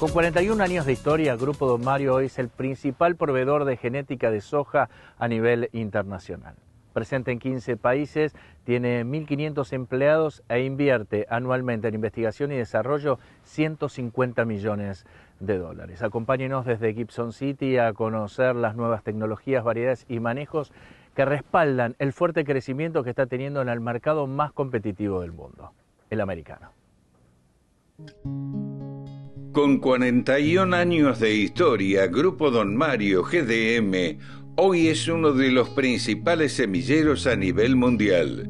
Con 41 años de historia, Grupo Don Mario hoy es el principal proveedor de genética de soja a nivel internacional. Presente en 15 países, tiene 1.500 empleados e invierte anualmente en investigación y desarrollo 150 millones de dólares. Acompáñenos desde Gibson City a conocer las nuevas tecnologías, variedades y manejos que respaldan el fuerte crecimiento que está teniendo en el mercado más competitivo del mundo, el americano. Con 41 años de historia, Grupo Don Mario GDM hoy es uno de los principales semilleros a nivel mundial.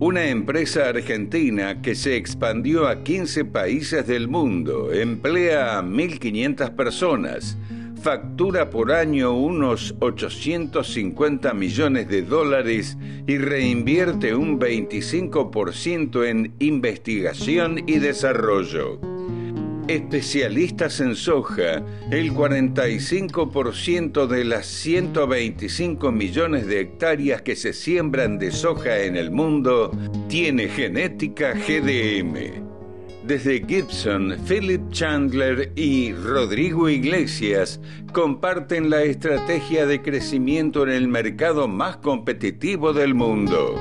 Una empresa argentina que se expandió a 15 países del mundo, emplea a 1.500 personas, factura por año unos 850 millones de dólares y reinvierte un 25% en investigación y desarrollo especialistas en soja, el 45% de las 125 millones de hectáreas que se siembran de soja en el mundo tiene genética GDM. Desde Gibson, Philip Chandler y Rodrigo Iglesias comparten la estrategia de crecimiento en el mercado más competitivo del mundo.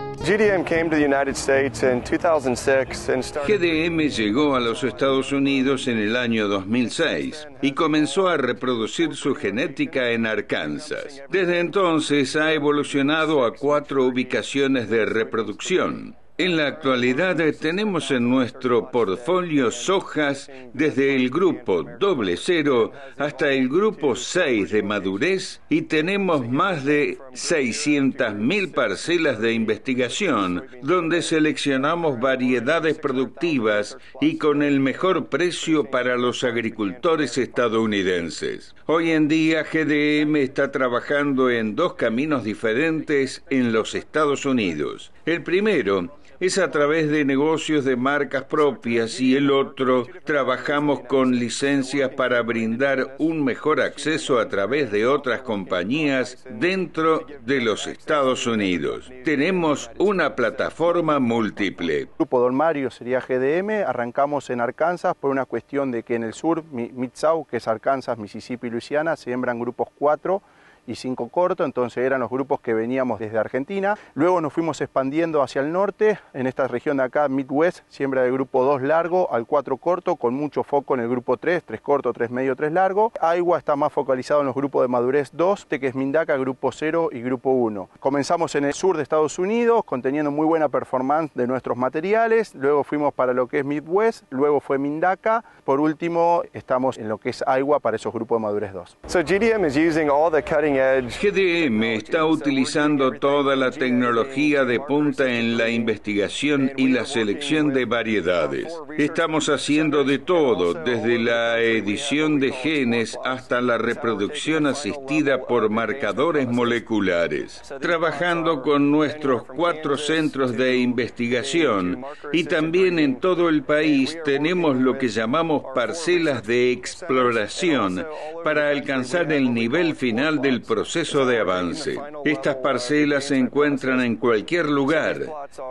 GDM llegó a los Estados Unidos en el año 2006 y comenzó a reproducir su genética en Arkansas. Desde entonces ha evolucionado a cuatro ubicaciones de reproducción. En la actualidad tenemos en nuestro portfolio sojas desde el grupo doble cero hasta el grupo 6 de madurez y tenemos más de 600.000 parcelas de investigación donde seleccionamos variedades productivas y con el mejor precio para los agricultores estadounidenses. Hoy en día GDM está trabajando en dos caminos diferentes en los Estados Unidos. El primero es a través de negocios de marcas propias y el otro trabajamos con licencias para brindar un mejor acceso a través de otras compañías dentro de los Estados Unidos. Tenemos una plataforma múltiple. Grupo Don Mario sería GDM, arrancamos en Arkansas por una cuestión de que en el sur, mid que es Arkansas, Mississippi y Luisiana, siembran grupos 4 y cinco cortos, entonces eran los grupos que veníamos desde Argentina. Luego nos fuimos expandiendo hacia el norte, en esta región de acá, Midwest, siembra del grupo 2 largo al 4 corto, con mucho foco en el grupo 3, 3 corto, 3 medio, 3 largo. Agua está más focalizado en los grupos de madurez 2, que es Mindaka, grupo 0 y grupo 1. Comenzamos en el sur de Estados Unidos, conteniendo muy buena performance de nuestros materiales, luego fuimos para lo que es Midwest, luego fue Mindaka, por último estamos en lo que es agua para esos grupos de madurez 2. So GDM is using all the cutting GDM está utilizando toda la tecnología de punta en la investigación y la selección de variedades. Estamos haciendo de todo, desde la edición de genes hasta la reproducción asistida por marcadores moleculares, trabajando con nuestros cuatro centros de investigación y también en todo el país tenemos lo que llamamos parcelas de exploración para alcanzar el nivel final del proceso de avance. Estas parcelas se encuentran en cualquier lugar,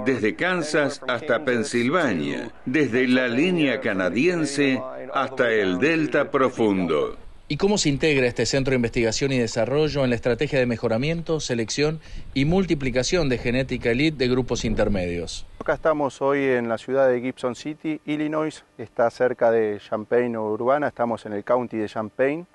desde Kansas hasta Pensilvania, desde la línea canadiense hasta el delta profundo. ¿Y cómo se integra este centro de investigación y desarrollo en la estrategia de mejoramiento, selección y multiplicación de genética elite de grupos intermedios? Acá estamos hoy en la ciudad de Gibson City, Illinois, está cerca de Champaign o Urbana, estamos en el county de Champaign.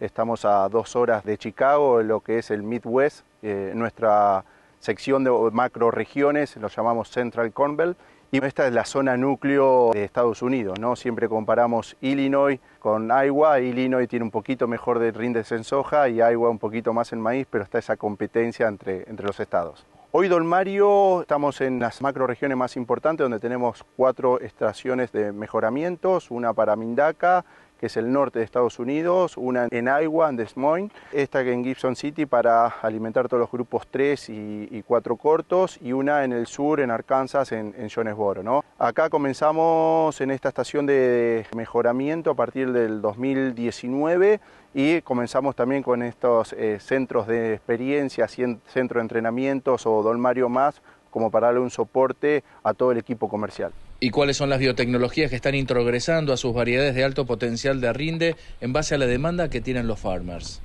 Estamos a dos horas de Chicago, lo que es el Midwest, eh, nuestra sección de macro regiones, lo llamamos Central Corn y esta es la zona núcleo de Estados Unidos, ¿no? Siempre comparamos Illinois con Iowa, Illinois tiene un poquito mejor de rindes en soja y Iowa un poquito más en maíz, pero está esa competencia entre, entre los estados. Hoy, Don Mario, estamos en las macro regiones más importantes donde tenemos cuatro estaciones de mejoramientos, una para Mindaka, que es el norte de Estados Unidos, una en Iowa, en Des Moines, esta en Gibson City para alimentar todos los grupos 3 y, 4 cortos, y una en el sur, en Arkansas, en, Jonesboro. ¿no? Acá comenzamos en esta estación de mejoramiento a partir del 2019 y comenzamos también con estos eh, centros de experiencia, centro de entrenamientos o Don Mario Más, como para darle un soporte a todo el equipo comercial. ¿Y cuáles son las biotecnologías que están introgresando a sus variedades de alto potencial de rinde en base a la demanda que tienen los farmers?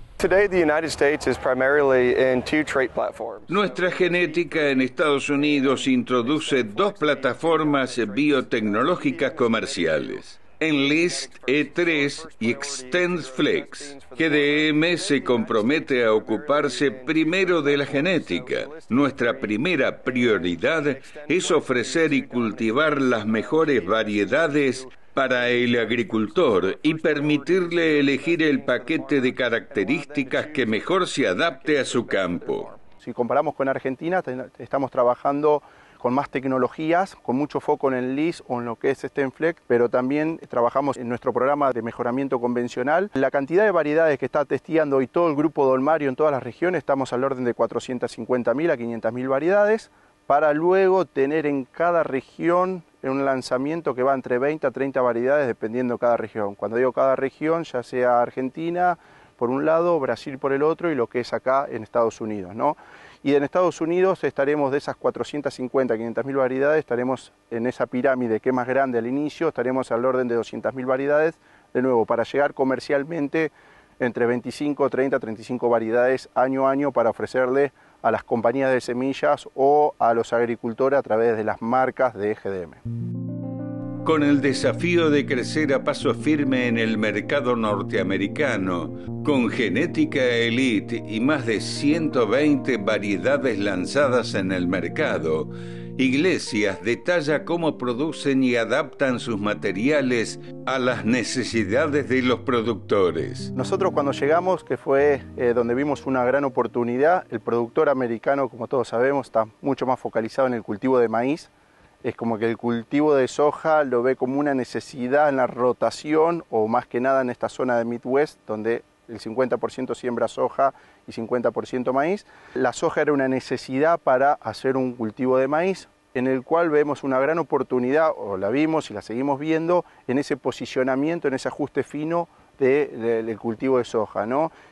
Nuestra genética en Estados Unidos introduce dos plataformas biotecnológicas comerciales. Enlist E3 y ExtendFlex. GDM se compromete a ocuparse primero de la genética. Nuestra primera prioridad es ofrecer y cultivar las mejores variedades para el agricultor y permitirle elegir el paquete de características que mejor se adapte a su campo. Si comparamos con Argentina, estamos trabajando con más tecnologías, con mucho foco en el LIS o en lo que es STEMFLEX, pero también trabajamos en nuestro programa de mejoramiento convencional. La cantidad de variedades que está testeando hoy todo el grupo Dolmario en todas las regiones, estamos al orden de 450.000 a 500.000 variedades, para luego tener en cada región un lanzamiento que va entre 20 a 30 variedades dependiendo de cada región. Cuando digo cada región, ya sea Argentina por un lado, Brasil por el otro y lo que es acá en Estados Unidos. ¿no? Y en Estados Unidos estaremos de esas 450, 500 mil variedades, estaremos en esa pirámide que es más grande al inicio, estaremos al orden de 200 mil variedades, de nuevo, para llegar comercialmente entre 25, 30, 35 variedades año a año para ofrecerle a las compañías de semillas o a los agricultores a través de las marcas de GDM con el desafío de crecer a paso firme en el mercado norteamericano, con genética elite y más de 120 variedades lanzadas en el mercado, Iglesias detalla cómo producen y adaptan sus materiales a las necesidades de los productores. Nosotros cuando llegamos, que fue eh, donde vimos una gran oportunidad, el productor americano, como todos sabemos, está mucho más focalizado en el cultivo de maíz, es como que el cultivo de soja lo ve como una necesidad en la rotación o más que nada en esta zona de Midwest donde el 50% siembra soja y 50% maíz. La soja era una necesidad para hacer un cultivo de maíz en el cual vemos una gran oportunidad, o la vimos y la seguimos viendo, en ese posicionamiento, en ese ajuste fino del cultivo de soja.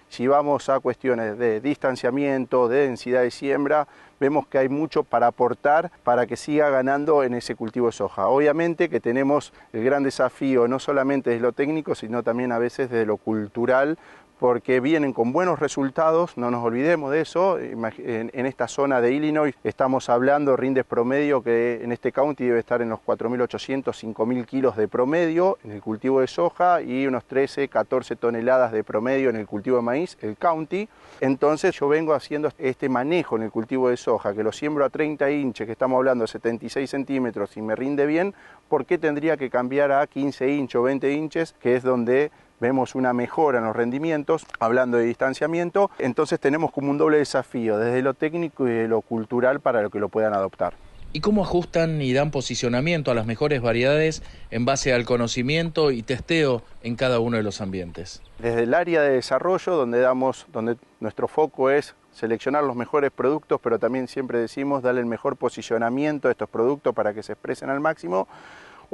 Si vamos a cuestiones de distanciamiento, de densidad de siembra, vemos que hay mucho para aportar para que siga ganando en ese cultivo de soja. Obviamente que tenemos el gran desafío no solamente de lo técnico, sino también a veces de lo cultural, porque vienen con buenos resultados, no nos olvidemos de eso, en, esta zona de Illinois estamos hablando rindes promedio que en este county debe estar en los 4.800, 5.000 kilos de promedio en el cultivo de soja y unos 13, 14 toneladas de promedio en el cultivo de maíz, el county. Entonces yo vengo haciendo este manejo en el cultivo de soja, que lo siembro a 30 inches, que estamos hablando de 76 centímetros y me rinde bien, ¿por qué tendría que cambiar a 15 inches o 20 inches, que es donde vemos una mejora en los rendimientos, hablando de distanciamiento, entonces tenemos como un doble desafío, desde lo técnico y de lo cultural para lo que lo puedan adoptar. ¿Y cómo ajustan y dan posicionamiento a las mejores variedades en base al conocimiento y testeo en cada uno de los ambientes? Desde el área de desarrollo, donde, damos, donde nuestro foco es seleccionar los mejores productos, pero también siempre decimos darle el mejor posicionamiento a estos productos para que se expresen al máximo,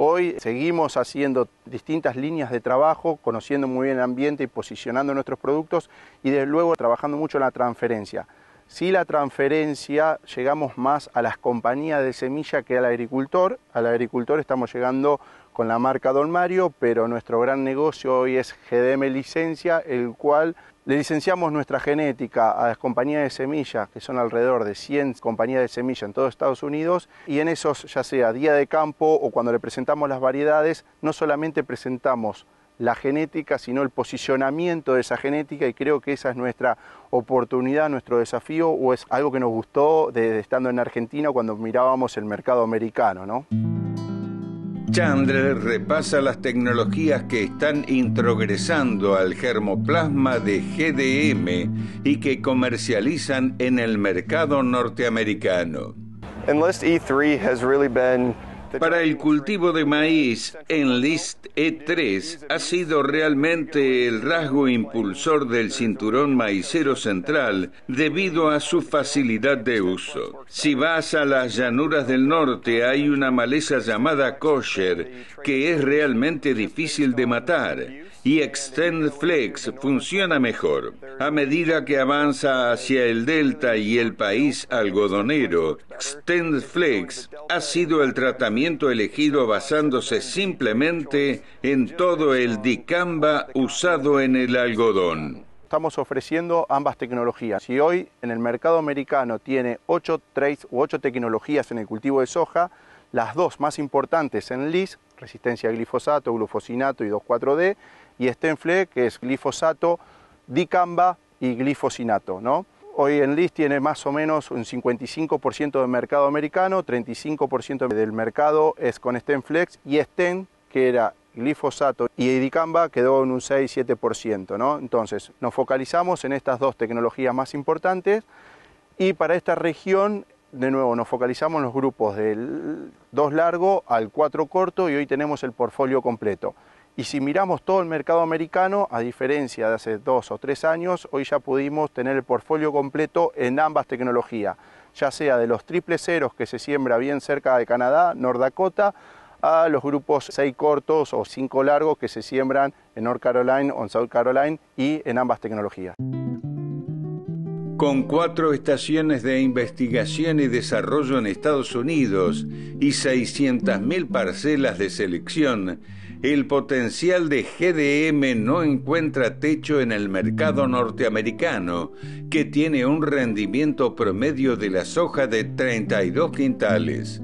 Hoy seguimos haciendo distintas líneas de trabajo, conociendo muy bien el ambiente y posicionando nuestros productos y desde luego trabajando mucho en la transferencia. Si la transferencia llegamos más a las compañías de semilla que al agricultor, al agricultor estamos llegando con la marca Don Mario, pero nuestro gran negocio hoy es GDM Licencia, el cual le licenciamos nuestra genética a las compañías de semillas, que son alrededor de 100 compañías de semilla en todo Estados Unidos, y en esos, ya sea día de campo o cuando le presentamos las variedades, no solamente presentamos la genética, sino el posicionamiento de esa genética y creo que esa es nuestra oportunidad, nuestro desafío o es algo que nos gustó de, estando en Argentina cuando mirábamos el mercado americano, ¿no? Chandler repasa las tecnologías que están introgresando al germoplasma de GDM y que comercializan en el mercado norteamericano. Enlist E3 has really been para el cultivo de maíz, Enlist E3 ha sido realmente el rasgo impulsor del cinturón maicero central debido a su facilidad de uso. Si vas a las llanuras del norte hay una maleza llamada kosher que es realmente difícil de matar y Flex funciona mejor. A medida que avanza hacia el delta y el país algodonero, Flex ha sido el tratamiento elegido basándose simplemente en todo el dicamba usado en el algodón estamos ofreciendo ambas tecnologías. Si hoy en el mercado americano tiene 8 traits u 8 tecnologías en el cultivo de soja, las dos más importantes en LIS, resistencia a glifosato, glufosinato y 2,4-D, y Stenfle, que es glifosato, dicamba y glifosinato. ¿no? Hoy en LIS tiene más o menos un 55% del mercado americano, 35% del mercado es con Stenflex y Sten, que era glifosato y Edicamba quedó en un 6-7%. ¿no? Entonces, nos focalizamos en estas dos tecnologías más importantes y para esta región, de nuevo, nos focalizamos en los grupos del 2 largo al 4 corto y hoy tenemos el portfolio completo. Y si miramos todo el mercado americano, a diferencia de hace dos o tres años, hoy ya pudimos tener el portfolio completo en ambas tecnologías, ya sea de los triple ceros que se siembra bien cerca de Canadá, North Dakota, a los grupos 6 cortos o 5 largos que se siembran en North Carolina o en South Carolina y en ambas tecnologías. Con cuatro estaciones de investigación y desarrollo en Estados Unidos y 600.000 parcelas de selección, el potencial de GDM no encuentra techo en el mercado norteamericano, que tiene un rendimiento promedio de la soja de 32 quintales.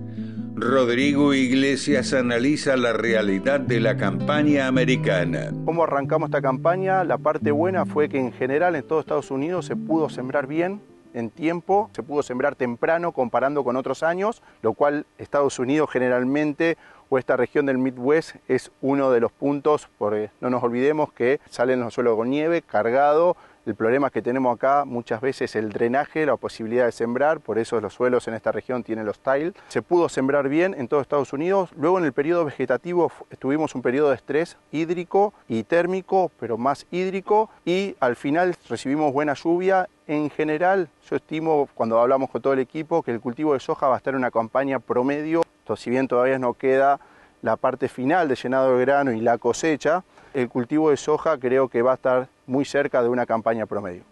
Rodrigo Iglesias analiza la realidad de la campaña americana. ¿Cómo arrancamos esta campaña? La parte buena fue que en general en todo Estados Unidos se pudo sembrar bien, en tiempo, se pudo sembrar temprano comparando con otros años, lo cual Estados Unidos generalmente o esta región del Midwest es uno de los puntos, porque no nos olvidemos que salen los suelos con nieve, cargado, el problema que tenemos acá muchas veces es el drenaje, la posibilidad de sembrar, por eso los suelos en esta región tienen los tiles. Se pudo sembrar bien en todo Estados Unidos. Luego en el periodo vegetativo tuvimos un periodo de estrés hídrico y térmico, pero más hídrico, y al final recibimos buena lluvia. En general, yo estimo, cuando hablamos con todo el equipo, que el cultivo de soja va a estar en una campaña promedio, si bien todavía no queda la parte final de llenado de grano y la cosecha, el cultivo de soja creo que va a estar muy cerca de una campaña promedio.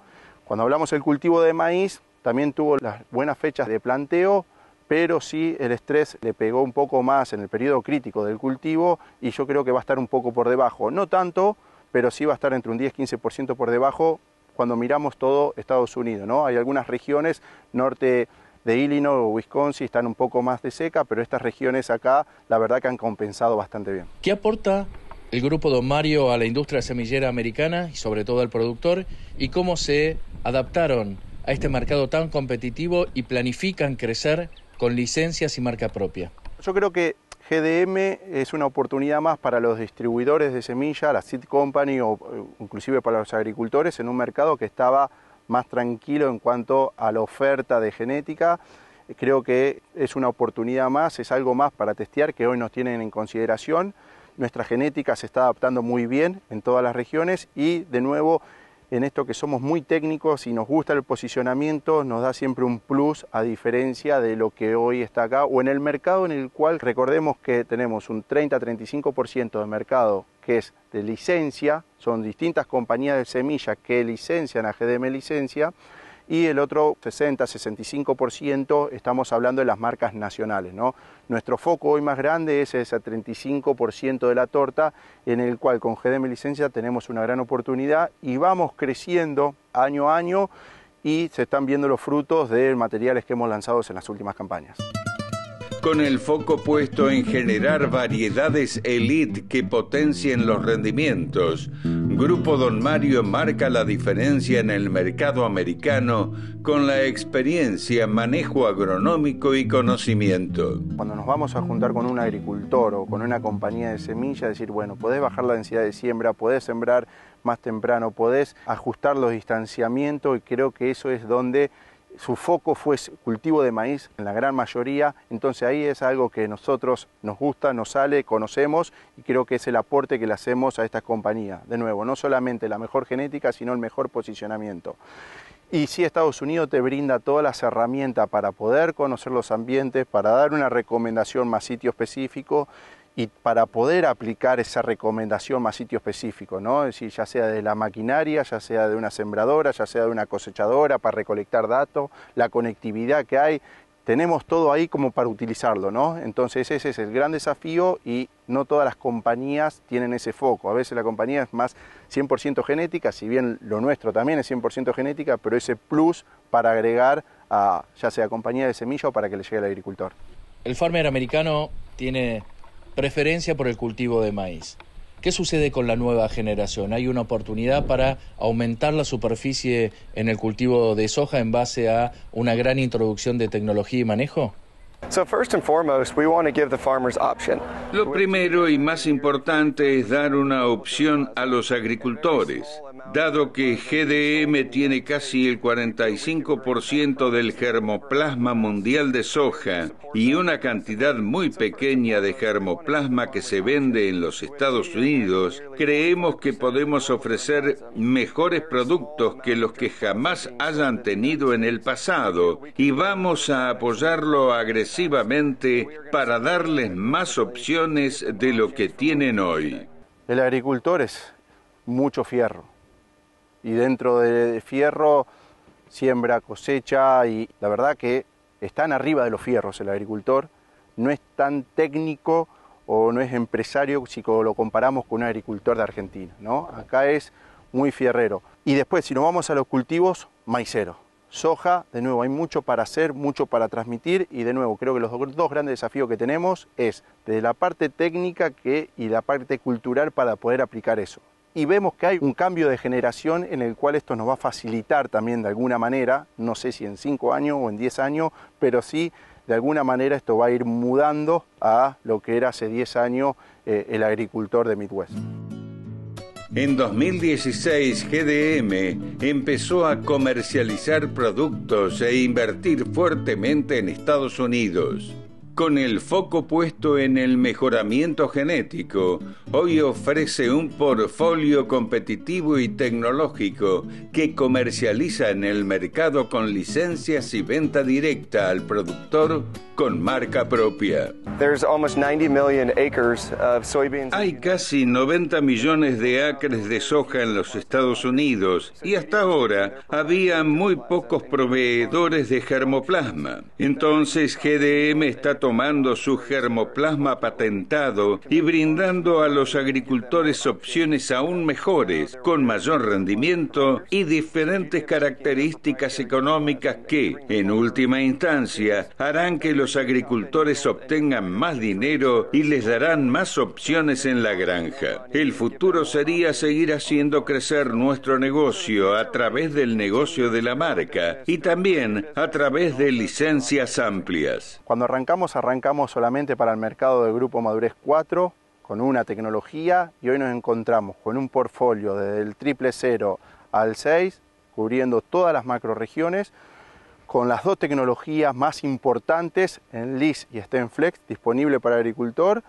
Cuando hablamos del cultivo de maíz, también tuvo las buenas fechas de planteo, pero sí el estrés le pegó un poco más en el periodo crítico del cultivo y yo creo que va a estar un poco por debajo. No tanto, pero sí va a estar entre un 10-15% por debajo cuando miramos todo Estados Unidos. ¿no? Hay algunas regiones norte de Illinois o Wisconsin están un poco más de seca, pero estas regiones acá la verdad que han compensado bastante bien. ¿Qué aporta el grupo Don Mario a la industria semillera americana y sobre todo al productor y cómo se adaptaron a este mercado tan competitivo y planifican crecer con licencias y marca propia. Yo creo que GDM es una oportunidad más para los distribuidores de semilla, la seed company o inclusive para los agricultores en un mercado que estaba más tranquilo en cuanto a la oferta de genética. Creo que es una oportunidad más, es algo más para testear que hoy nos tienen en consideración nuestra genética se está adaptando muy bien en todas las regiones y de nuevo en esto que somos muy técnicos y nos gusta el posicionamiento, nos da siempre un plus a diferencia de lo que hoy está acá o en el mercado en el cual recordemos que tenemos un 30-35% de mercado que es de licencia, son distintas compañías de semilla que licencian a GDM licencia y el otro 60-65% estamos hablando de las marcas nacionales. Nuestro foco hoy más grande es ese 35% de la torta en el cual con GDM Licencia tenemos una gran oportunidad y vamos creciendo año a año y se están viendo los frutos de materiales que hemos lanzado en las últimas campañas con el foco puesto en generar variedades elite que potencien los rendimientos. Grupo Don Mario marca la diferencia en el mercado americano con la experiencia, manejo agronómico y conocimiento. Cuando nos vamos a juntar con un agricultor o con una compañía de semillas, decir, bueno, podés bajar la densidad de siembra, podés sembrar más temprano, podés ajustar los distanciamientos y creo que eso es donde su foco fue cultivo de maíz en la gran mayoría, entonces ahí es algo que nosotros nos gusta, nos sale, conocemos y creo que es el aporte que le hacemos a estas compañías. De nuevo, no solamente la mejor genética, sino el mejor posicionamiento. Y si Estados Unidos te brinda todas las herramientas para poder conocer los ambientes, para dar una recomendación más sitio específico y para poder aplicar esa recomendación más sitio específico, ¿no? Es decir, ya sea de la maquinaria, ya sea de una sembradora, ya sea de una cosechadora para recolectar datos, la conectividad que hay, tenemos todo ahí como para utilizarlo, ¿no? Entonces ese es el gran desafío y no todas las compañías tienen ese foco. A veces la compañía es más 100% genética, si bien lo nuestro también es 100% genética, pero ese plus para agregar a ya sea compañía de semilla o para que le llegue al agricultor. El farmer americano tiene preferencia por el cultivo de maíz. ¿Qué sucede con la nueva generación? ¿Hay una oportunidad para aumentar la superficie en el cultivo de soja en base a una gran introducción de tecnología y manejo? Lo primero y más importante es dar una opción a los agricultores. Dado que GDM tiene casi el 45% del germoplasma mundial de soja y una cantidad muy pequeña de germoplasma que se vende en los Estados Unidos, creemos que podemos ofrecer mejores productos que los que jamás hayan tenido en el pasado y vamos a apoyarlo agresivamente para darles más opciones de lo que tienen hoy. El agricultor es mucho fierro y dentro de fierro siembra, cosecha y la verdad que están arriba de los fierros el agricultor, no es tan técnico o no es empresario si lo comparamos con un agricultor de Argentina, ¿no? Acá es muy fierrero. Y después, si nos vamos a los cultivos, maicero. Soja, de nuevo, hay mucho para hacer, mucho para transmitir y de nuevo, creo que los dos grandes desafíos que tenemos es de la parte técnica que, y la parte cultural para poder aplicar eso y vemos que hay un cambio de generación en el cual esto nos va a facilitar también de alguna manera, no sé si en 5 años o en 10 años, pero sí de alguna manera esto va a ir mudando a lo que era hace 10 años eh, el agricultor de Midwest. En 2016, GDM empezó a comercializar productos e invertir fuertemente en Estados Unidos. Con el foco puesto en el mejoramiento genético, hoy ofrece un portfolio competitivo y tecnológico que comercializa en el mercado con licencias y venta directa al productor con marca propia. Hay casi 90 millones de acres de soja en los Estados Unidos y hasta ahora había muy pocos proveedores de germoplasma. Entonces GDM está tomando su germoplasma patentado y brindando a los agricultores opciones aún mejores, con mayor rendimiento y diferentes características económicas que, en última instancia, harán que los agricultores obtengan más dinero y les darán más opciones en la granja. El futuro sería seguir haciendo crecer nuestro negocio a través del negocio de la marca y también a través de licencias amplias. Cuando arrancamos, arrancamos solamente para el mercado del Grupo Madurez 4 con una tecnología y hoy nos encontramos con un portfolio desde el triple cero al 6 cubriendo todas las macroregiones con las dos tecnologías más importantes en LIS y STEMFlex disponible para agricultor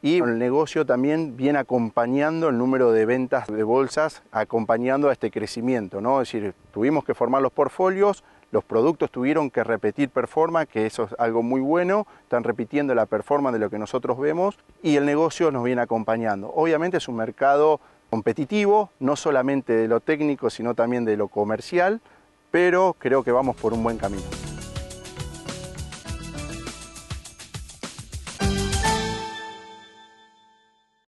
y el negocio también viene acompañando el número de ventas de bolsas, acompañando a este crecimiento, ¿no? Es decir, tuvimos que formar los portfolios, los productos tuvieron que repetir performance, que eso es algo muy bueno, están repitiendo la performance de lo que nosotros vemos y el negocio nos viene acompañando. Obviamente es un mercado competitivo, no solamente de lo técnico, sino también de lo comercial, pero creo que vamos por un buen camino.